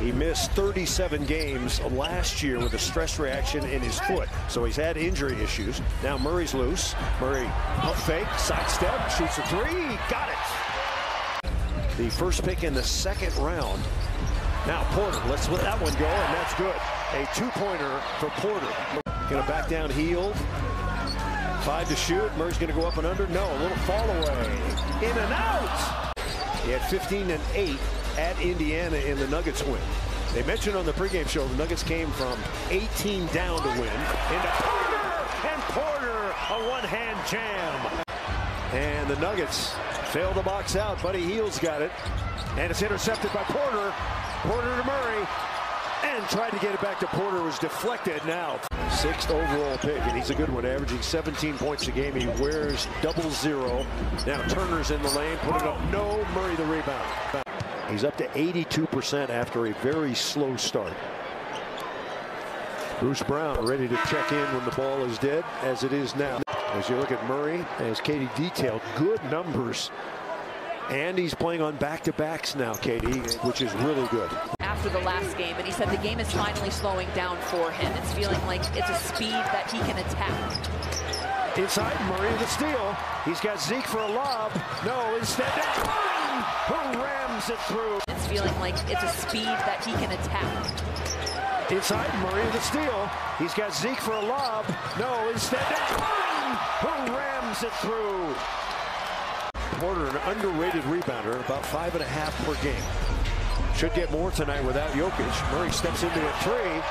He missed 37 games last year with a stress reaction in his foot, so he's had injury issues. Now Murray's loose. Murray pump fake, sidestep, shoots a three, got it. The first pick in the second round. Now Porter, let's let that one go, and that's good. A two-pointer for Porter. Gonna back down Hield. Five to shoot. Murray's gonna go up and under. No, a little fall away. In and out. He had 15 and 8 at Indiana in the Nuggets win. They mentioned on the pregame show the Nuggets came from 18 down to win. Into Porter! And Porter, a one-hand jam. And the Nuggets fail to box out. Buddy Hield's got it. And it's intercepted by Porter. Porter to Murray. And tried to get it back to Porter. Was deflected now. Sixth overall pick, and he's a good one, averaging 17 points a game. He wears double zero. Now Turner's in the lane, put it up. No, Murray the rebound. He's up to 82% after a very slow start. Bruce Brown ready to check in when the ball is dead, as it is now. As you look at Murray, as Katie detailed, good numbers. And he's playing on back-to-backs now, Katie, which is really good. After the last game, and he said the game is finally slowing down for him. It's feeling like it's a speed that he can attack. Inside, Murray the steal. He's got Zeke for a lob. No, instead, Gordon who rams it through. It's feeling like it's a speed that he can attack. Inside, Murray the steal. He's got Zeke for a lob. No, instead, Gordon who rams it through. Porter, an underrated rebounder, about five and a half per game. Should get more tonight without Jokic. Murray steps into a three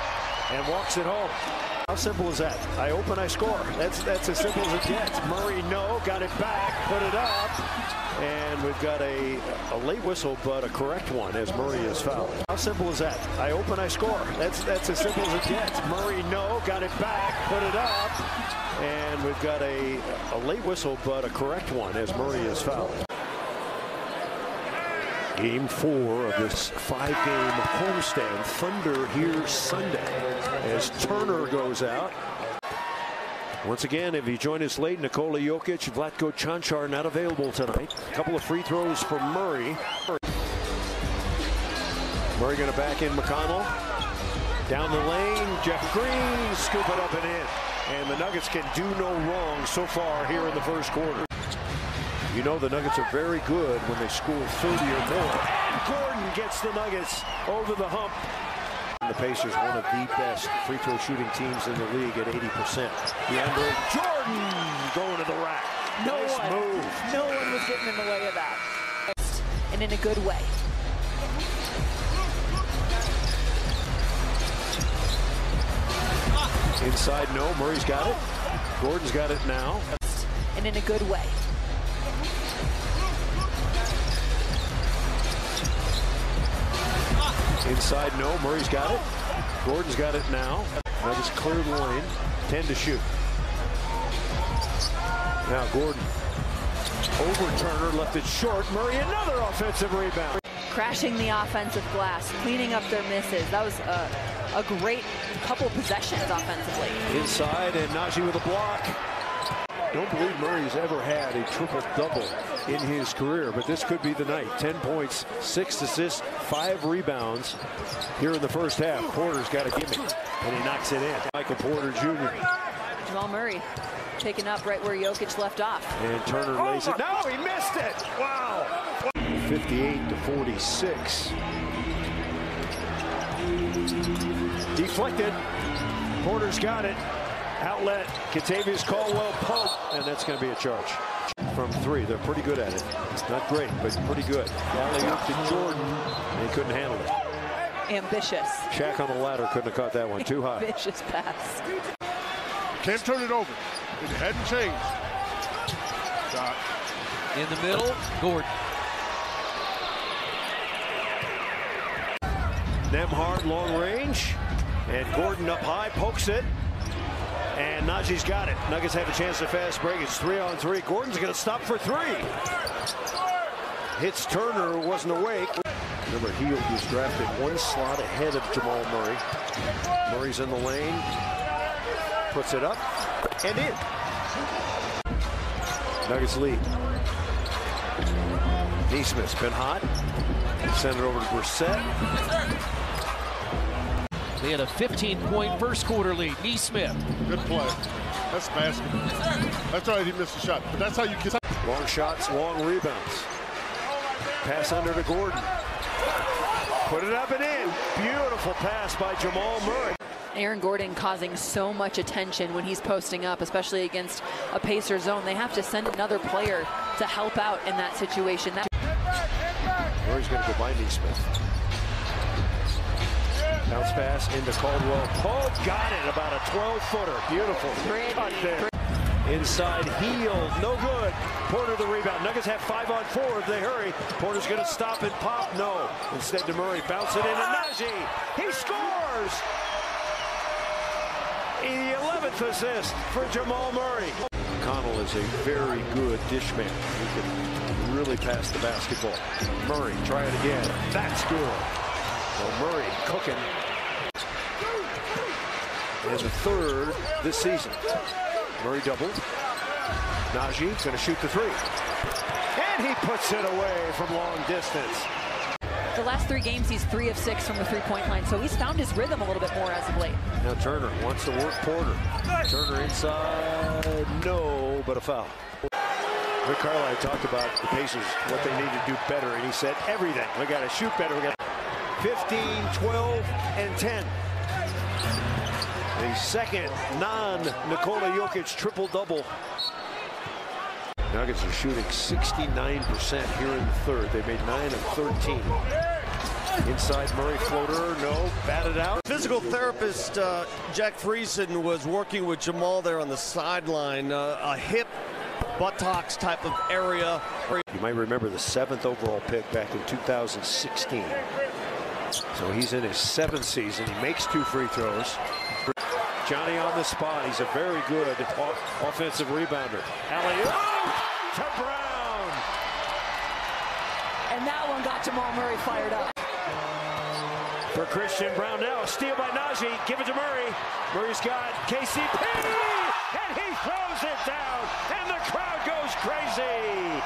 and walks it home. How simple is that? I open, I score. That's that's as simple as it gets. Murray, no, got it back, put it up, and we've got a, a late whistle, but a correct one as Murray is fouled. How simple is that? I open, I score. That's that's as simple as it gets. Murray, no, got it back, put it up, and we've got a a late whistle, but a correct one as Murray is fouled. Game four of this five-game homestand. Thunder here Sunday as Turner goes out. Once again, if you join us late, Nikola Jokic, Vlatko Cancar not available tonight. A couple of free throws for Murray. Murray going to back in McConnell. Down the lane, Jeff Green, scoop it up and in. And the Nuggets can do no wrong so far here in the first quarter. You know the Nuggets are very good when they score 30 or more. And Gordon gets the Nuggets over the hump. The Pacers, one of the best free throw shooting teams in the league at 80%. DeAndre Jordan going to the rack. No nice one, move. no one was getting in the way of that. And in a good way. Inside, no. Murray's got it. Gordon's got it now. And in a good way. Inside, no. Murray's got it. Gordon's got it now. Nuggets cleared the lane. 10 to shoot. Now Gordon. Over Turner, left it short. Murray, another offensive rebound. Crashing the offensive glass, cleaning up their misses. That was a, a great couple possessions offensively. Inside, and Nnaji with a block. Don't believe Murray's ever had a triple-double in his career, but this could be the night. 10 points, 6 assists, 5 rebounds here in the first half. Porter's got a gimme, and he knocks it in. Michael Porter Jr. Jamal Murray taking up right where Jokic left off. And Turner oh, lays it. No, he missed it. Wow. 58 to 46. Deflected. Porter's got it. Outlet. Kentavious Caldwell pump, and that's going to be a charge. From three, they're pretty good at it. Not great, but pretty good. Alley up to Jordan, and he couldn't handle it. Ambitious. Shaq on the ladder couldn't have caught that one. Too high. Ambitious pass. Can't turn it over. It hadn't changed. Shot. In the middle, Gordon. Nembhard long range. And Gordon up high, pokes it. And Nnaji's got it. Nuggets have a chance to fast break. It's three on three. Gordon's going to stop for three. Hits Turner, who wasn't awake. Remember, Hield was drafted one slot ahead of Jamal Murray. Murray's in the lane. Puts it up and in. Nuggets lead. Nesmith's been hot. Send it over to Brissett. They had a 15-point first quarter lead. Nesmith. Good play. That's basketball. That's right, he missed a shot. But that's how you get. Long shots, long rebounds. Pass under to Gordon. Put it up and in. Beautiful pass by Jamal Murray. Aaron Gordon causing so much attention when he's posting up, especially against a Pacer zone. They have to send another player to help out in that situation. That Murray's going to go by Nesmith. Bounce pass into Caldwell. Pope got it, about a 12-footer. Beautiful cut there. Inside Hield, no good. Porter the rebound. Nuggets have five on four if they hurry. Porter's going to stop and pop. No. Instead to Murray. Bounce it into ah! Nnaji. He scores! The 11th assist for Jamal Murray. Connell is a very good dish man. He can really pass the basketball. Murray, try it again. That's good. Well, Murray cooking. And a third this season. Murray doubled. Nnaji going to shoot the three. And he puts it away from long distance. the last three games, he's three of six from the three-point line, so he's found his rhythm a little bit more as of late. Now Turner wants to work Porter. Turner inside. No, but a foul. Rick Carlisle talked about the Pacers, what they need to do better, and he said everything. We got to shoot better. We got 15, 12, and 10. The second non-Nikola Jokic triple-double. Nuggets are shooting 69% here in the third. They made 9 of 13. Inside Murray floater, no, batted out. Physical therapist uh, Jack Friesen was working with Jamal there on the sideline, uh, a hip buttocks type of area. You might remember the seventh overall pick back in 2016. So he's in his seventh season. He makes two free throws. Johnny on the spot. He's a very good offensive rebounder. alley to Brown. And that one got Jamal Murray fired up. For Christian Braun now, a steal by Nnaji. Give it to Murray. Murray's got KCP, and he throws it down, and the crowd goes crazy.